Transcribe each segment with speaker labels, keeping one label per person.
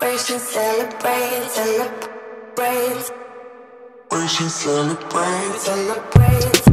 Speaker 1: Celebration, celebrate, celebrate.
Speaker 2: Celebration,
Speaker 3: celebrate,
Speaker 1: celebrate.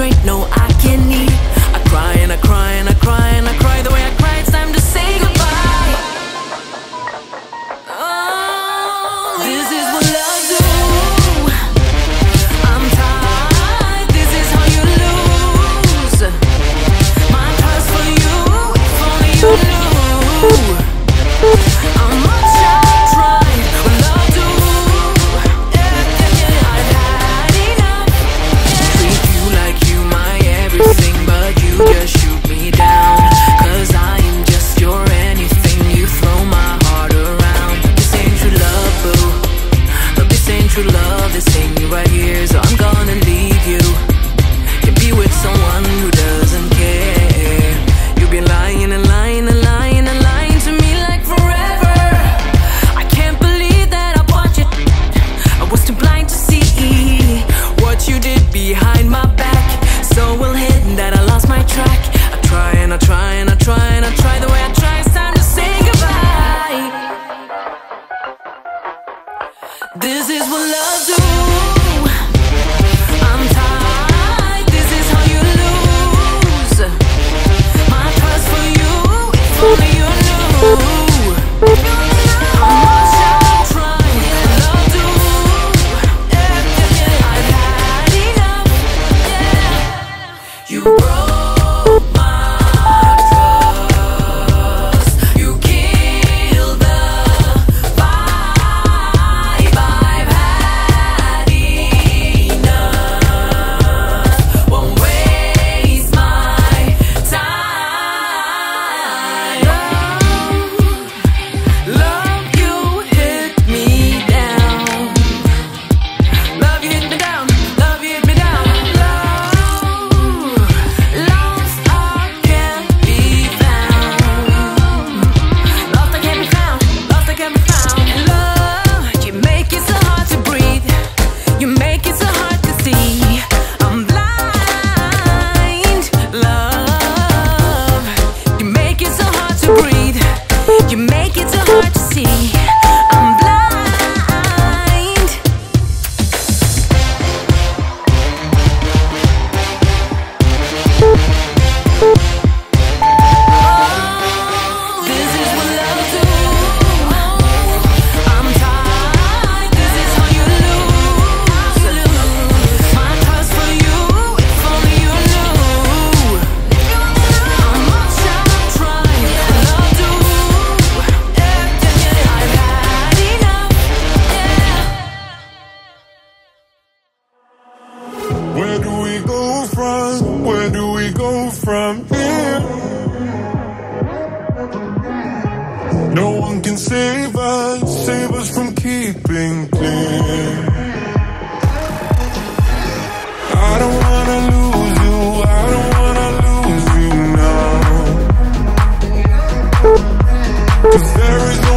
Speaker 4: straight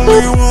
Speaker 2: I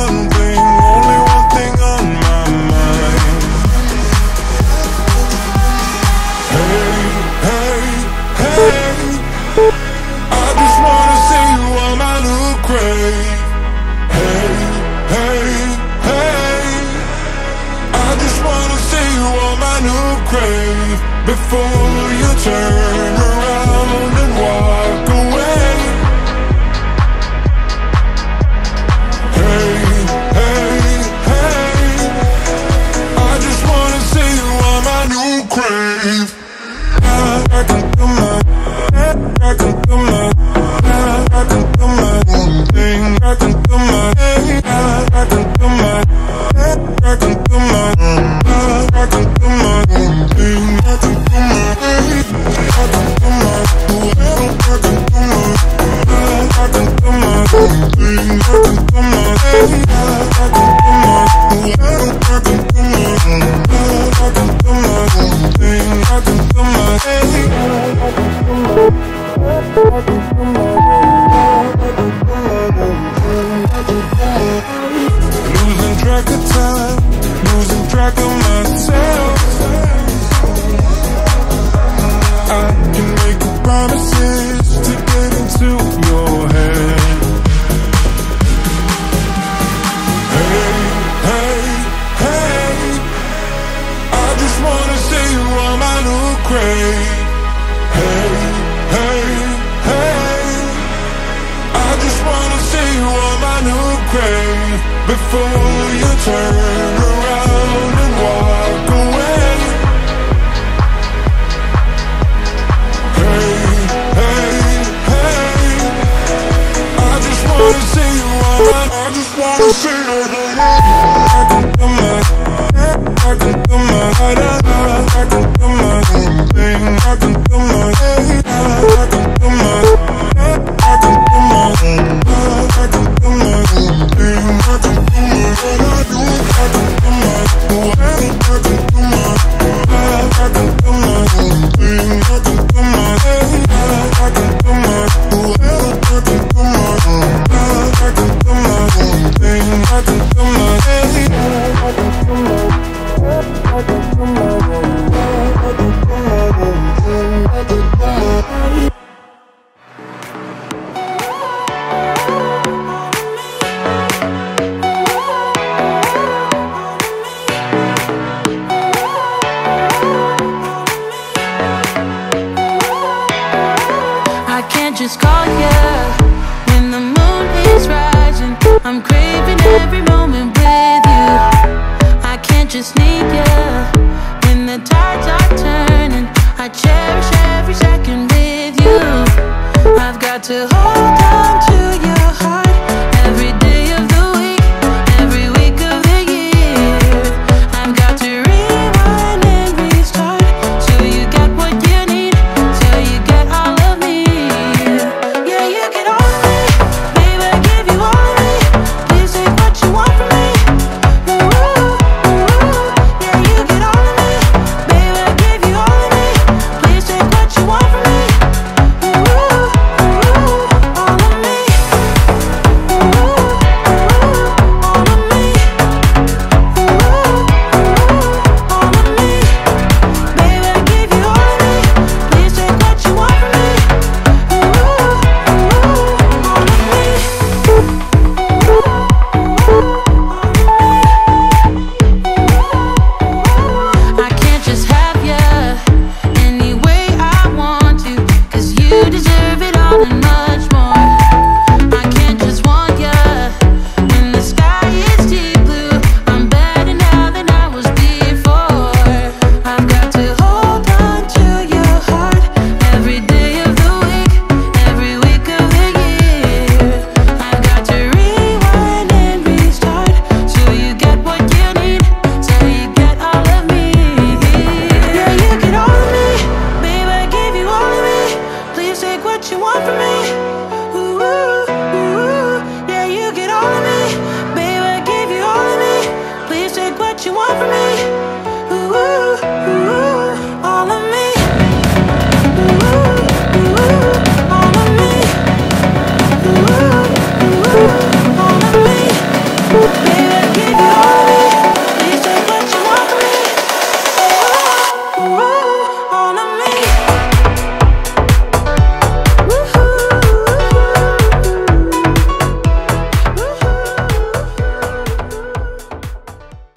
Speaker 4: just
Speaker 3: call
Speaker 4: ya.
Speaker 3: When the moon
Speaker 1: is rising
Speaker 3: I'm
Speaker 4: craving every moment
Speaker 1: with you. I
Speaker 3: can't
Speaker 4: just sneak ya. When
Speaker 3: the
Speaker 4: tides
Speaker 1: are turning
Speaker 3: I cherish
Speaker 4: every second with
Speaker 1: you. I've
Speaker 4: got to
Speaker 1: hold